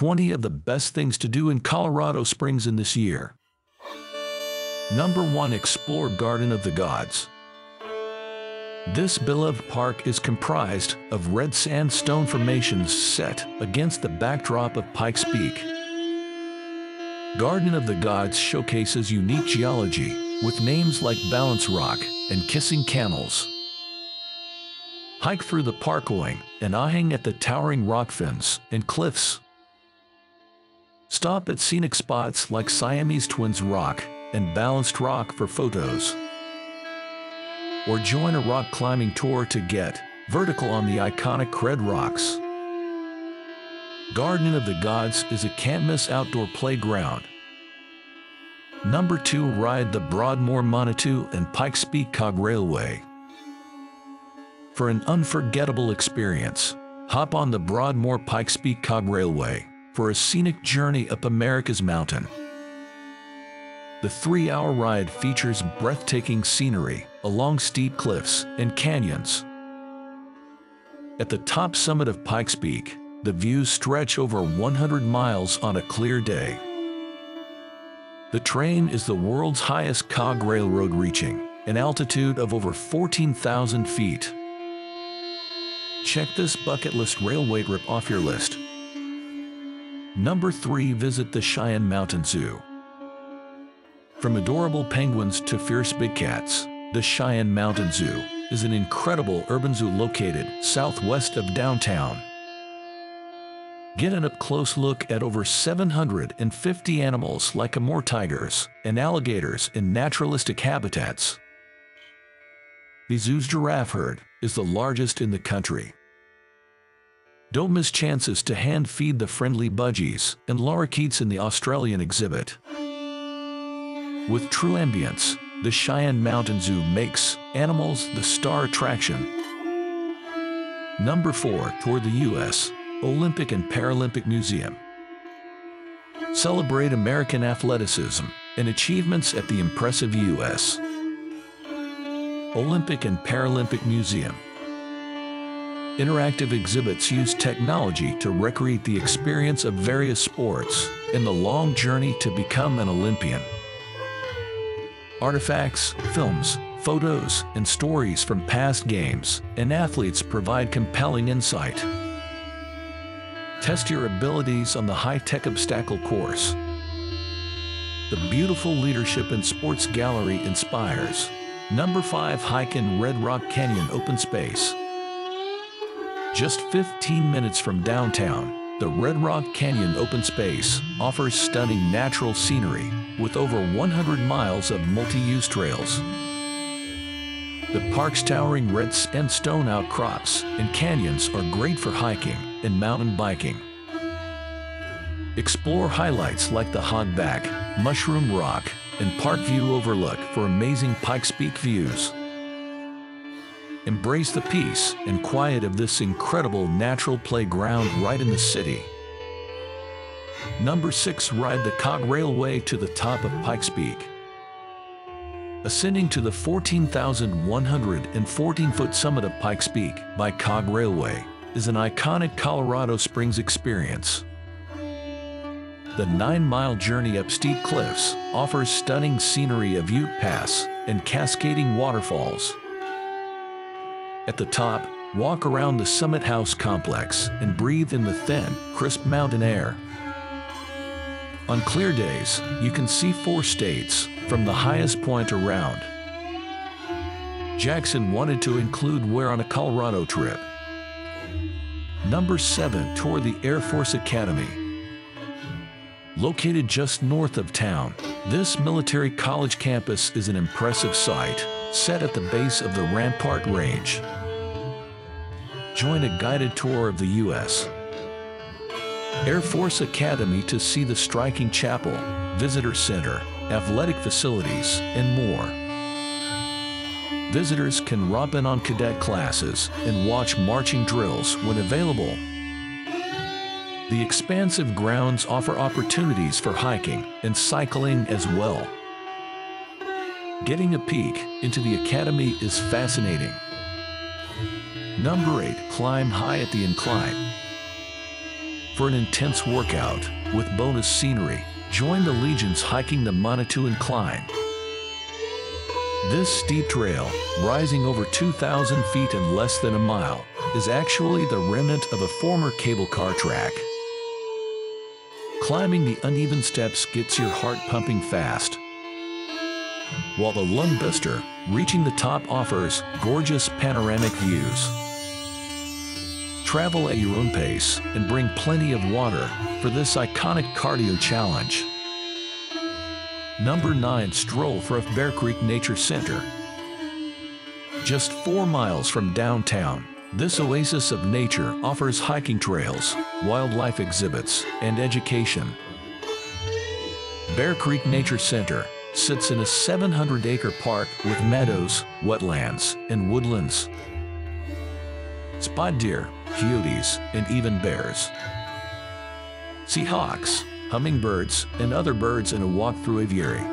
20 of the best things to do in Colorado Springs in this year. Number 1 Explore Garden of the Gods. This beloved park is comprised of red sandstone formations set against the backdrop of Pikes Peak. Garden of the Gods showcases unique geology with names like Balance Rock and Kissing Camels. Hike through the parkling and eyeing at the towering rock fins and cliffs. Stop at scenic spots like Siamese Twins Rock and Balanced Rock for photos or join a rock climbing tour to get vertical on the iconic Red Rocks. Garden of the Gods is a can't-miss outdoor playground. Number 2 Ride the Broadmoor Manitou and Pikes Peak Cog Railway. For an unforgettable experience, hop on the Broadmoor Pikes Peak Cog Railway for a scenic journey up America's mountain. The three-hour ride features breathtaking scenery along steep cliffs and canyons. At the top summit of Pikes Peak, the views stretch over 100 miles on a clear day. The train is the world's highest cog railroad reaching an altitude of over 14,000 feet. Check this bucket list railway trip off your list. Number 3 Visit the Cheyenne Mountain Zoo. From adorable penguins to fierce big cats, the Cheyenne Mountain Zoo is an incredible urban zoo located southwest of downtown. Get an up-close look at over 750 animals like Amur tigers and alligators in naturalistic habitats. The zoo's giraffe herd is the largest in the country. Don't miss chances to hand-feed the friendly budgies and lorikeets in the Australian exhibit. With true ambience, the Cheyenne Mountain Zoo makes animals the star attraction. Number 4. toward the U.S. Olympic and Paralympic Museum. Celebrate American athleticism and achievements at the impressive U.S. Olympic and Paralympic Museum. Interactive exhibits use technology to recreate the experience of various sports in the long journey to become an Olympian. Artifacts, films, photos, and stories from past games and athletes provide compelling insight. Test your abilities on the high-tech obstacle course. The beautiful leadership in sports gallery inspires. Number 5 Hike in Red Rock Canyon Open Space. Just 15 minutes from downtown, the Red Rock Canyon Open Space offers stunning natural scenery with over 100 miles of multi-use trails. The park's towering red and stone outcrops and canyons are great for hiking and mountain biking. Explore highlights like the Hogback, Mushroom Rock, and Parkview Overlook for amazing Pikes Peak views. Embrace the peace and quiet of this incredible natural playground right in the city. Number 6 Ride the Cog Railway to the top of Pikes Peak. Ascending to the 14,114-foot summit of Pikes Peak by Cog Railway is an iconic Colorado Springs experience. The nine-mile journey up steep cliffs offers stunning scenery of Ute Pass and cascading waterfalls. At the top, walk around the Summit House complex and breathe in the thin, crisp mountain air. On clear days, you can see four states from the highest point around. Jackson wanted to include where on a Colorado trip. Number 7 Tour the Air Force Academy. Located just north of town, this military college campus is an impressive sight, set at the base of the Rampart Range. Join a guided tour of the U.S. Air Force Academy to see the striking chapel, visitor center, athletic facilities, and more. Visitors can romp in on cadet classes and watch marching drills when available. The expansive grounds offer opportunities for hiking and cycling as well. Getting a peek into the Academy is fascinating. Number 8. Climb high at the incline. For an intense workout with bonus scenery, join the Legions hiking the Manitou Incline. This steep trail, rising over 2,000 feet in less than a mile, is actually the remnant of a former cable car track. Climbing the uneven steps gets your heart pumping fast. While the Lungbuster, reaching the top offers gorgeous panoramic views. Travel at your own pace and bring plenty of water for this iconic cardio challenge. Number 9 Stroll for Bear Creek Nature Center. Just four miles from downtown, this oasis of nature offers hiking trails, wildlife exhibits, and education. Bear Creek Nature Center sits in a 700-acre park with meadows, wetlands, and woodlands. Spot deer, coyotes, and even bears. See hawks, hummingbirds, and other birds in a walk through aviary.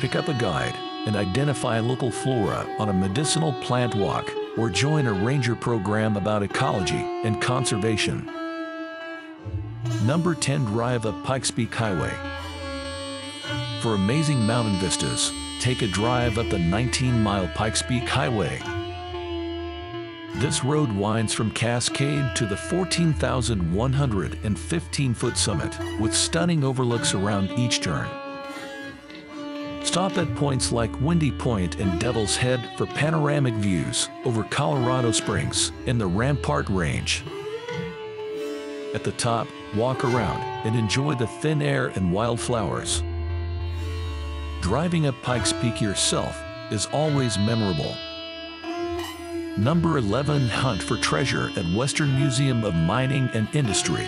Pick up a guide and identify local flora on a medicinal plant walk or join a ranger program about ecology and conservation. Number 10 Drive up Pikes Peak Highway. For amazing mountain vistas, take a drive up the 19-mile Pikes Peak Highway. This road winds from Cascade to the 14,115-foot summit with stunning overlooks around each turn. Stop at points like Windy Point and Devil's Head for panoramic views over Colorado Springs and the Rampart Range. At the top, walk around and enjoy the thin air and wildflowers. Driving up Pikes Peak yourself is always memorable. Number 11 Hunt for Treasure at Western Museum of Mining and Industry.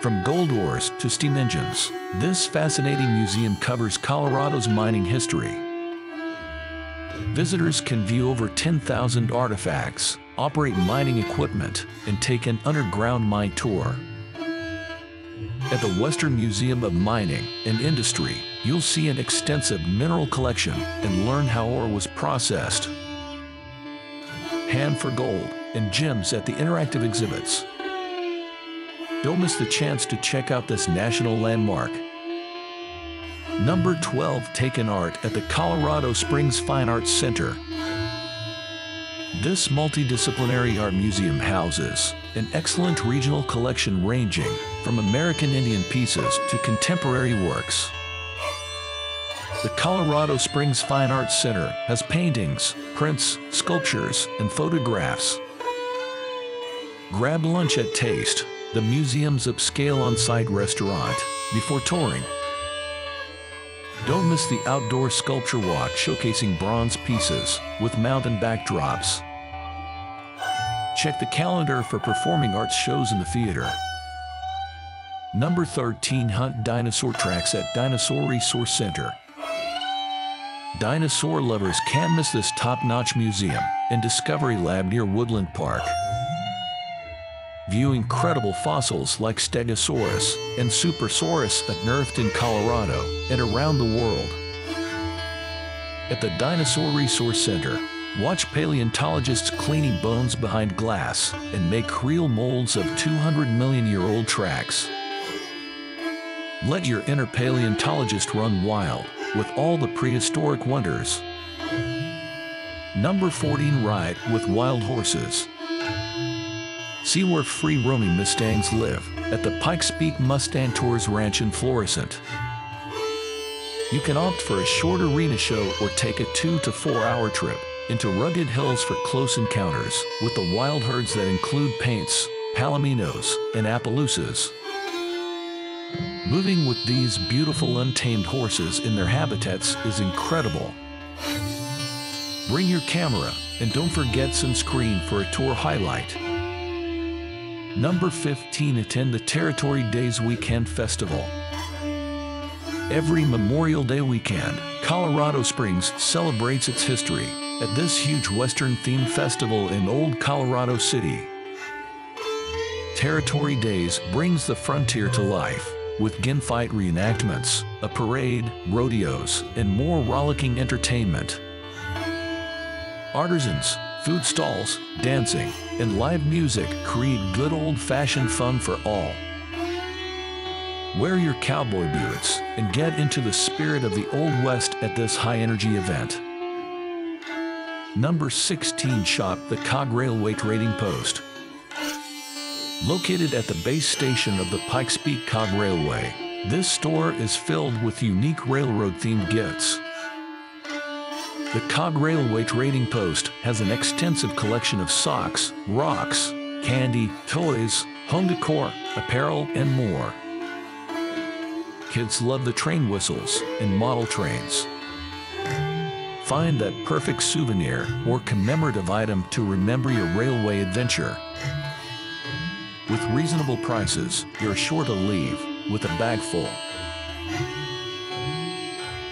From gold ores to steam engines, this fascinating museum covers Colorado's mining history. Visitors can view over 10,000 artifacts, operate mining equipment, and take an underground mine tour. At the Western Museum of Mining and Industry, you'll see an extensive mineral collection and learn how ore was processed. Hand for gold and gems at the interactive exhibits don't miss the chance to check out this national landmark. Number 12 Taken Art at the Colorado Springs Fine Arts Center. This multidisciplinary art museum houses an excellent regional collection ranging from American Indian pieces to contemporary works. The Colorado Springs Fine Arts Center has paintings, prints, sculptures, and photographs. Grab lunch at Taste the museum's upscale on-site restaurant, before touring. Don't miss the outdoor sculpture walk showcasing bronze pieces with mountain backdrops. Check the calendar for performing arts shows in the theater. Number 13 Hunt Dinosaur Tracks at Dinosaur Resource Center. Dinosaur lovers can't miss this top-notch museum and Discovery Lab near Woodland Park view incredible fossils like Stegosaurus and Supersaurus unearthed in Colorado and around the world. At the Dinosaur Resource Center, watch paleontologists cleaning bones behind glass and make real molds of 200 million year old tracks. Let your inner paleontologist run wild with all the prehistoric wonders. Number 14 Ride with Wild Horses See where free roaming Mustangs live at the Pikes Peak Mustang Tours Ranch in Florissant. You can opt for a short arena show or take a two to four hour trip into rugged hills for close encounters with the wild herds that include paints, palominos, and Appaloosas. Moving with these beautiful untamed horses in their habitats is incredible. Bring your camera and don't forget sunscreen for a tour highlight. Number 15 Attend the Territory Days Weekend Festival. Every Memorial Day weekend, Colorado Springs celebrates its history at this huge Western-themed festival in Old Colorado City. Territory Days brings the frontier to life with gunfight reenactments, a parade, rodeos, and more rollicking entertainment. Artisans, food stalls, dancing, and live music create good old-fashioned fun for all. Wear your cowboy boots and get into the spirit of the Old West at this high-energy event. Number 16 Shop the Cog Railway Trading Post. Located at the base station of the Pikes Peak Cog Railway, this store is filled with unique railroad-themed gifts. The Cog Railway Trading Post has an extensive collection of socks, rocks, candy, toys, home decor, apparel, and more. Kids love the train whistles and model trains. Find that perfect souvenir or commemorative item to remember your railway adventure. With reasonable prices, you're sure to leave with a bag full.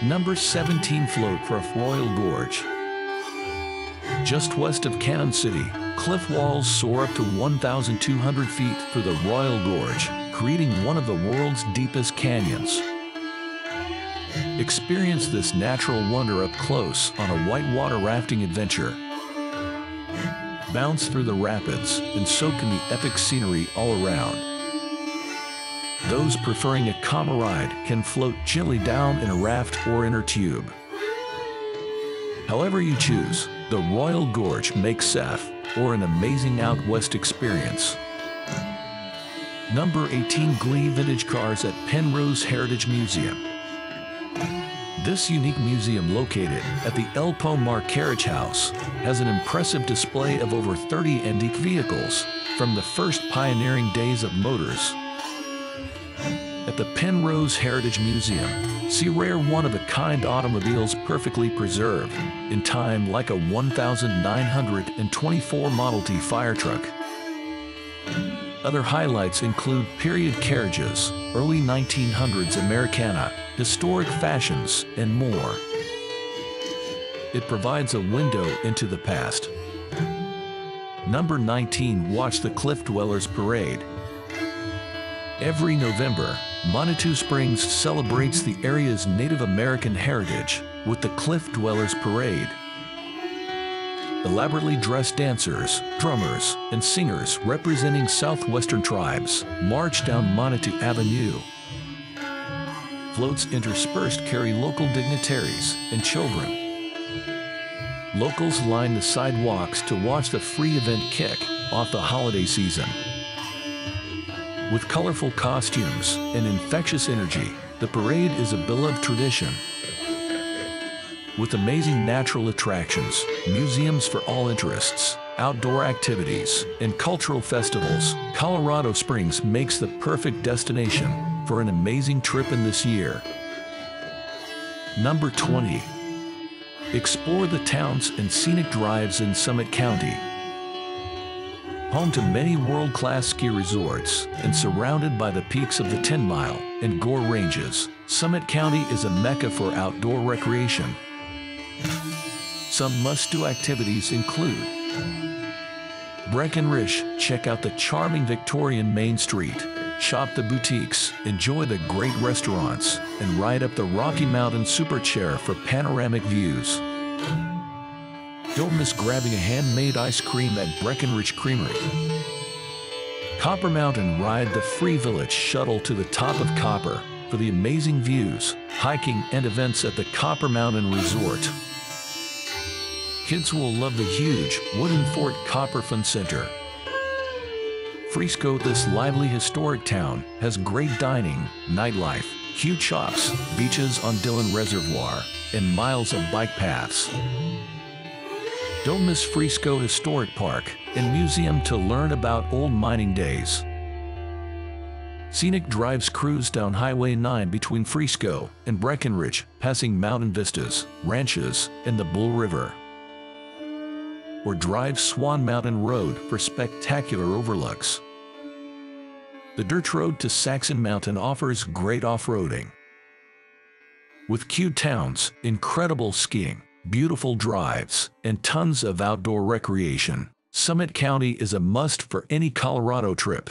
Number 17 Float for Royal Gorge. Just west of Cannon City, cliff walls soar up to 1,200 feet for the Royal Gorge, creating one of the world's deepest canyons. Experience this natural wonder up close on a whitewater rafting adventure. Bounce through the rapids and soak in the epic scenery all around. Those preferring a calmer ride can float gently down in a raft or inner tube. However you choose, the Royal Gorge makes SAF or an amazing out west experience. Number 18 Glee Vintage Cars at Penrose Heritage Museum. This unique museum located at the El Pomar Carriage House has an impressive display of over 30 antique vehicles from the first pioneering days of motors. At the Penrose Heritage Museum, see rare one-of-a-kind automobiles perfectly preserved in time like a 1924 Model T fire truck. Other highlights include period carriages, early 1900s Americana, historic fashions, and more. It provides a window into the past. Number 19 Watch the Cliff Dwellers Parade. Every November, Manitou Springs celebrates the area's Native American heritage with the Cliff Dwellers Parade. Elaborately dressed dancers, drummers, and singers representing southwestern tribes march down Manitou Avenue. Floats interspersed carry local dignitaries and children. Locals line the sidewalks to watch the free event kick off the holiday season. With colorful costumes and infectious energy, the parade is a beloved tradition. With amazing natural attractions, museums for all interests, outdoor activities, and cultural festivals, Colorado Springs makes the perfect destination for an amazing trip in this year. Number 20. Explore the towns and scenic drives in Summit County home to many world-class ski resorts and surrounded by the peaks of the 10 Mile and Gore Ranges, Summit County is a mecca for outdoor recreation. Some must-do activities include Breckenridge, check out the charming Victorian Main Street, shop the boutiques, enjoy the great restaurants, and ride up the Rocky Mountain Super Chair for panoramic views. Don't miss grabbing a handmade ice cream at Breckenridge Creamery. Copper Mountain ride the Free Village shuttle to the top of Copper for the amazing views, hiking, and events at the Copper Mountain Resort. Kids will love the huge wooden fort Copperfin Center. Frisco, this lively historic town, has great dining, nightlife, cute shops, beaches on Dillon Reservoir, and miles of bike paths. Don't miss Frisco Historic Park and Museum to learn about old mining days. Scenic drives cruise down Highway 9 between Frisco and Breckenridge, passing mountain vistas, ranches, and the Blue River. Or drive Swan Mountain Road for spectacular overlooks. The dirt road to Saxon Mountain offers great off-roading. With cute towns, incredible skiing, beautiful drives, and tons of outdoor recreation. Summit County is a must for any Colorado trip.